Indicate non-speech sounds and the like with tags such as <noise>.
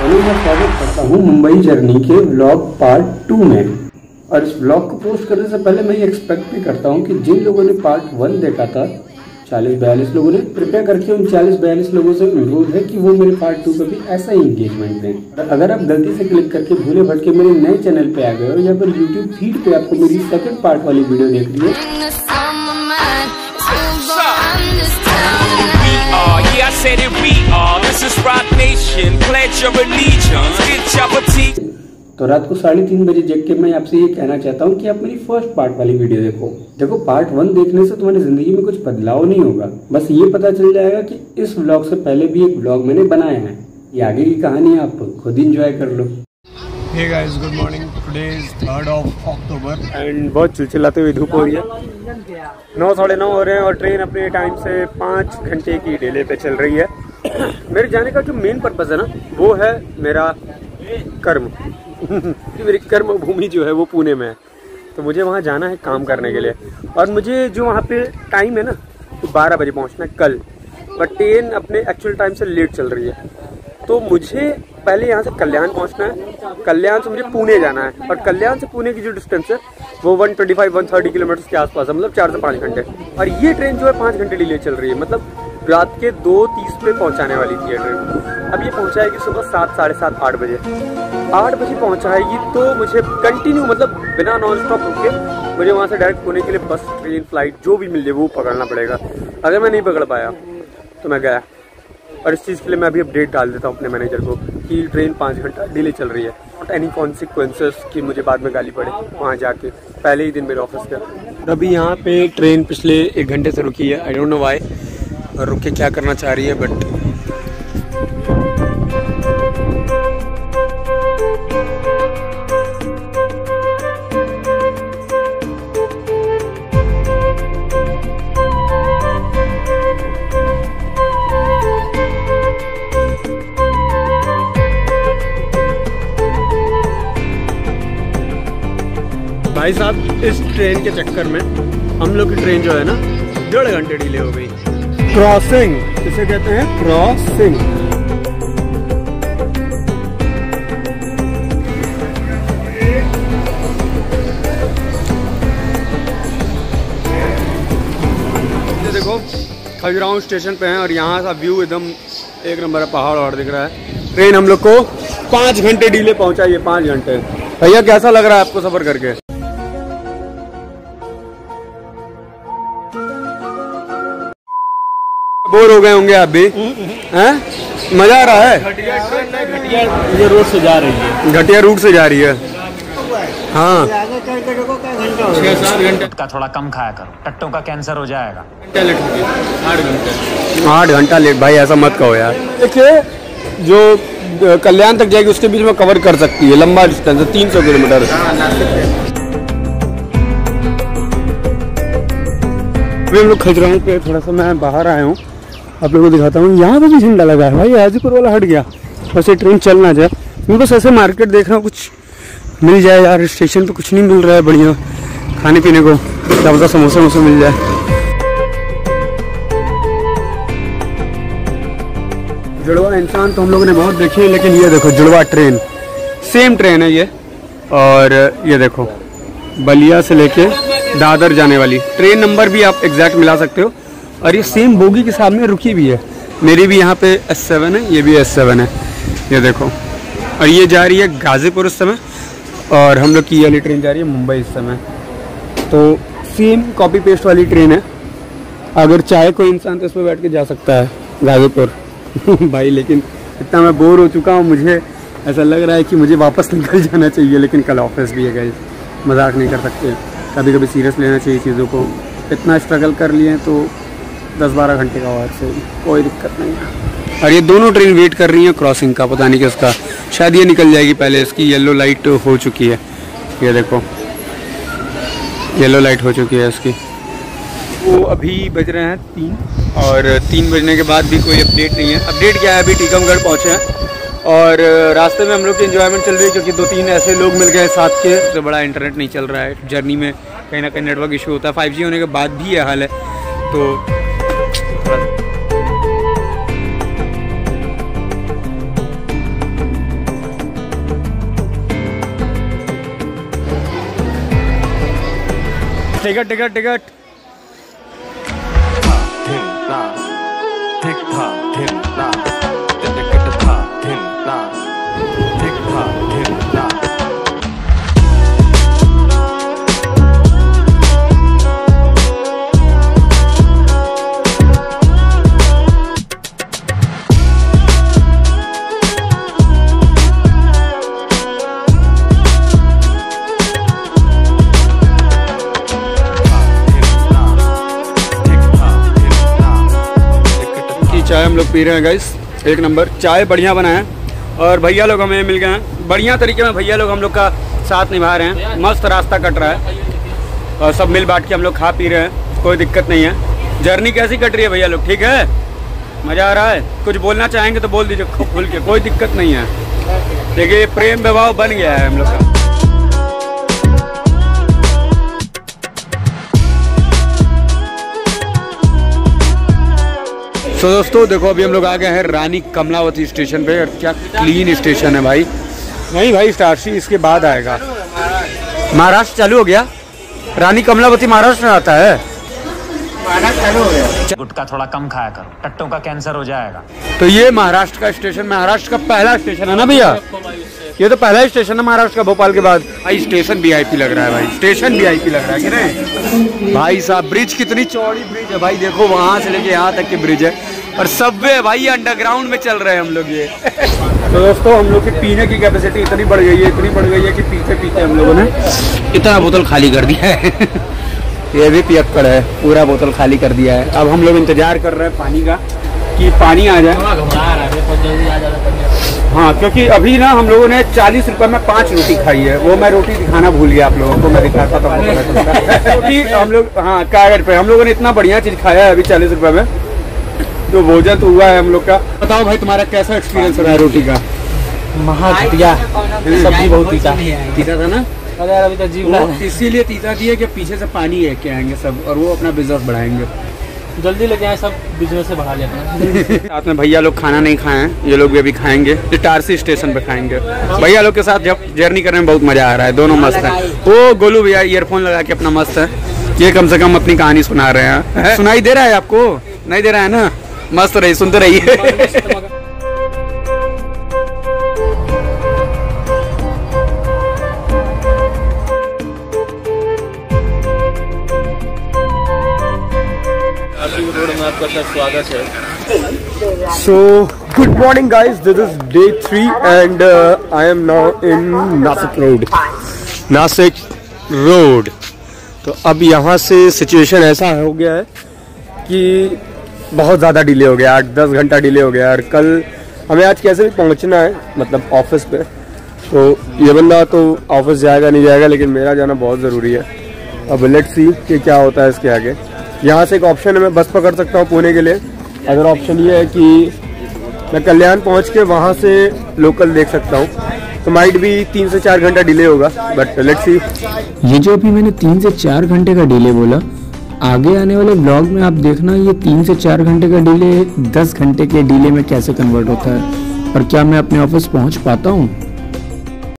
स्वागत करता हूँ मुंबई जर्नी के ब्लॉग पार्ट टू में। और इस ब्लॉग को पोस्ट करने से पहले मैं ये एक्सपेक्ट भी करता हूँ कि जिन लोगों ने पार्ट वन देखा था, चालीस बयालीस लोगों ने कृपया करके उन चालीस बयालीस लोगों से अनुरोध है कि वो मेरे पार्ट टू पे भी ऐसा ही इंगेजमेंट दें अगर आप गलती से क्लिक करके भूले भटके मेरे नए चैनल पे आ गए हो या फिर यूट्यूब फ़ीड पे आपको मेरी सेकंड पार्ट वाली वीडियो देख रही है। I said it, we are. This is Rock Nation. Pledge your allegiance. Get your petite. तो रात को साढ़े तीन बजे जग के मैं आपसे ये कहना चाहता हूँ कि आप मेरी फ़र्स्ट पार्ट वाली वीडियो देखो देखो पार्ट वन देखने से तुम्हारी ज़िंदगी में कुछ बदलाव नहीं होगा बस ये पता चल जाएगा कि इस व्लॉग से पहले भी एक व्लॉग मैंने बनाया है ये आगे की कहानी आप खुद इंजॉय कर लो Hey guys, good morning. Today is 3rd of October. And बहुत चिलचिलाते हुए धूप हो रही है। नौ साढ़े नौ हो रहे हैं और ट्रेन अपने टाइम से पाँच घंटे की डेले पे चल रही है। मेरे जाने का जो मेन पर्पज़ है ना, वो है मेरा कर्म। कि मेरी कर्म भूमि जो है वो पुणे में है। तो मुझे वहाँ जाना है काम करने के लिए। और मुझे जो वहाँ पे टाइम है ना तो बारह बजे पहुँचना है कल। बट ट्रेन अपने एक्चुअल टाइम से लेट चल रही है। तो मुझे पहले यहाँ से कल्याण पहुँचना है। कल्याण से मुझे पुणे जाना है। और कल्याण से पुणे की जो डिस्टेंस है, वो 125 130 किलोमीटर के आसपास है मतलब चार से पाँच घंटे। और ये ट्रेन जो है पाँच घंटे डिले चल रही है। मतलब रात के दो तीस पे पहुँचाने वाली थी ये ट्रेन अब ये पहुँचाएगी सुबह सात, साढ़े सात, आठ बजे। आठ बजे पहुँचाएगी तो मुझे कंटिन्यू मतलब बिना नॉन स्टॉप रुके, मुझे वहाँ से डायरेक्ट पुणे के लिए बस ट्रेन फ़्लाइट जो भी मिल जाए, वो पकड़ना पड़ेगा। अगर मैं नहीं पकड़ पाया तो मैं गया। और इस चीज़ के लिए मैं अभी अपडेट डाल देता हूँ अपने मैनेजर को कि ट्रेन पाँच घंटा डिले चल रही है। नॉट एनी कॉन्सिक्वेंसेस कि मुझे बाद में गाली पड़े वहाँ जाके। पहले ही दिन मेरे ऑफ़िस का अभी यहाँ पे ट्रेन पिछले एक घंटे से रुकी है। आई डोंट नो वाई और रुक के क्या करना चाह रही है बट भाई साहब, इस ट्रेन के चक्कर में हम लोग की ट्रेन जो है ना, डेढ़ घंटे डिले हो गई। क्रॉसिंग इसे कहते हैं? क्रॉसिंग देखो, खजुराहो स्टेशन पे हैं और यहाँ का व्यू एकदम एक नंबर है, पहाड़ और दिख रहा है। ट्रेन हम लोग को पाँच घंटे डिले पहुंचाई है, पाँच घंटे। भैया, कैसा लग रहा है आपको सफ़र करके? बोर हो गए होंगे आप भी। हैं? मज़ा आ रहा है? ये रोड से जा रही है। घटिया रूट से जा रही है। हाँ। छह सात घंटे का थोड़ा कम खाया करो। टट्टों का कैंसर हो जाएगा। आठ घंटे। आठ घंटा लेट। भाई ऐसा मत कहो यार। देखिए जो कल्याण तक जाएगी उसके बीच में कवर कर सकती है। लंबा डिस्टेंस है तीन सौ किलोमीटर। अभी हम लोग खजुराहो पे थोड़ा सा मैं बाहर आया हूँ। आप लोगों को दिखाता हूँ। यहाँ पे भी झंडा लगा है भाई, हाजीपुर वाला हट गया। बस ये ट्रेन चल ना जाए मैं बस ऐसे मार्केट देख रहा हूँ कुछ मिल जाए यार, स्टेशन पे कुछ नहीं मिल रहा है बढ़िया। खाने पीने को पता समोसा वमोसा मिल जाए। जुड़वा इंसान तो हम लोगों ने बहुत देखे हैं, लेकिन ये देखो, जुड़वा ट्रेन। सेम ट्रेन है ये। और ये देखो, बलिया से लेके दादर जाने वाली। ट्रेन नंबर भी आप एग्जैक्ट मिला सकते हो। और ये सेम बोगी के सामने रुकी भी है। मेरी भी यहाँ पे एस सेवन है, ये भी एस सेवन है। ये देखो। और ये जा रही है गाज़ीपुर इस समय, और हम लोग की वाली ट्रेन जा रही है मुंबई इस समय। तो सेम कॉपी पेस्ट वाली ट्रेन है। अगर चाहे कोई इंसान तो इस पर बैठ के जा सकता है, गाज़ीपुर। <laughs> भाई, लेकिन इतना मैं बोर हो चुका हूँ, मुझे ऐसा लग रहा है कि मुझे वापस निकल जाना चाहिए, लेकिन कल ऑफ़िस भी है गई मज़ाक नहीं कर सकते। कभी कभी सीरियस लेना चाहिए चीज़ों को। इतना स्ट्रगल कर लिए तो दस बारह घंटे का और से कोई दिक्कत नहीं है। और ये दोनों ट्रेन वेट कर रही हैं क्रॉसिंग का पता नहीं कि किसका शायद ये निकल जाएगी पहले इसकी येलो लाइट हो चुकी है। ये देखो येलो लाइट हो चुकी है इसकी। वो अभी बज रहे हैं तीन। और तीन बजने के बाद भी कोई अपडेट नहीं है। अपडेट क्या है? अभी टीकमगढ़ पहुँचे हैं। और रास्ते में हम लोग की इन्जॉयमेंट चल रही है क्योंकि दो तीन ऐसे लोग मिल गए साथ के तो बड़ा इंटरनेट नहीं चल रहा है। जर्नी में कहीं ना कहीं नेटवर्क इशू होता है। फाइव होने के बाद भी यह हाल है। तो ticket ticket ticket Tick tock, tick tock, पी रहे हैं गाइस एक नंबर. चाय बढ़िया बनाए है. और भैया लोग हमें मिल गए हैं. बढ़िया तरीके में भैया लोग हम लोग का साथ निभा रहे हैं. मस्त रास्ता कट रहा है. और सब मिल बांट के हम लोग खा पी रहे हैं. कोई दिक्कत नहीं है. जर्नी कैसी कट रही है भैया लोग? ठीक है? मज़ा आ रहा है? कुछ बोलना चाहेंगे तो बोल दीजिए. खुल के. कोई दिक्कत नहीं है. देखिए प्रेम विवाह बन गया है हम लोग का. सो दोस्तों, देखो, अभी हम लोग आ गए हैं रानी कमलावती स्टेशन पे, और क्या क्लीन स्टेशन है भाई। नहीं भाई स्टारसी इसके बाद आएगा। महाराष्ट्र चालू हो गया। रानी कमलावती महाराष्ट्र में आता है। गुटखा थोड़ा कम खाया करो। टट्टों का कैंसर हो जाएगा। तो ये महाराष्ट्र का स्टेशन महाराष्ट्र का पहला स्टेशन है ना भैया? ये तो पहला स्टेशन है महाराष्ट्र का भोपाल के बाद। भाई स्टेशन वीआईपी लग रहा है भाई। स्टेशन वीआईपी लग रहा है कि नहीं? भाई साहब ब्रिज कितनी चौड़ी ब्रिज है भाई। देखो वहाँ से लेके यहाँ तक की ब्रिज है। और सबवे भाई अंडरग्राउंड में चल रहे हैं हम लोग ये। तो दोस्तों हम लोग की पीने की कैपेसिटी इतनी बढ़ गई है इतनी बढ़ गई है कि पीते पीते हम लोगों ने इतना बोतल खाली कर दिया है। ये भी पियक्कड़ है पूरा बोतल खाली कर दिया है। अब हम लोग इंतज़ार कर रहे हैं पानी का कि पानी आ जाए। हाँ क्योंकि अभी ना हम लोगों ने चालीस रुपए में पाँच रोटी खाई है। वो मैं रोटी दिखाना भूल गया आप लोगों को मैं दिखाता था चलता। क्योंकि हम लोग हाँ कागज़ पे हम लोगों ने इतना बढ़िया चीज़ खाया है अभी चालीस रुपए में। तो भोजन तो हुआ है हम लोग का। बताओ भाई तुम्हारा कैसा एक्सपीरियंस रहा है रोटी का? महाटिया सब्ज़ी बहुत था ना? अरे यार अभी तो जीव वो इसीलिए तीता दिए कि पीछे से पानी लेके आएँगे सब और वो अपना बिज़नेस बढ़ाएँगे। जल्दी लेके आए सब बिज़नेस से बढ़ा लेते हैं। साथ में भैया लोग खाना नहीं खाए हैं ये लोग भी अभी खाएँगे। इटारसी स्टेशन पे खाएँगे। भैया लोग के साथ जब जर्नी करने में बहुत मज़ा आ रहा है दोनों मस्त है। वो गोलू भैया ईयरफोन लगा के अपना मस्त है। ये कम से कम अपनी कहानी सुना रहे हैं? सुनाई दे रहा है आपको? नहीं दे रहा है ना? मस्त रही सुनते रहिए। So, good morning, guys. This is day three, and uh, I am now in Nasik Road. Nasik Road. तो अब यहाँ से सिचुएशन ऐसा हो गया है कि बहुत ज़्यादा डिले हो गया आठ दस घंटा डिले हो गया और कल हमें आज कैसे भी पहुँचना है मतलब ऑफ़िस पे तो ये बंदा तो ऑफ़िस जाएगा नहीं जाएगा लेकिन मेरा जाना बहुत ज़रूरी है अब लेट्स सी कि क्या होता है इसके आगे यहाँ से एक ऑप्शन है, मैं बस पकड़ सकता हूँ पुणे के लिए। अगर ऑप्शन ये है कि मैं कल्याण पहुँच के वहाँ से लोकल देख सकता हूँ तो माइट भी तीन से चार घंटा डिले होगा बट लेट्स सी ये जो अभी मैंने तीन से चार घंटे का डिले बोला, आगे आने वाले ब्लॉग में आप देखना ये तीन से चार घंटे का डिले दस घंटे के डिले में कैसे कन्वर्ट होता है, और क्या मैं अपने ऑफ़िस पहुँच पाता हूँ?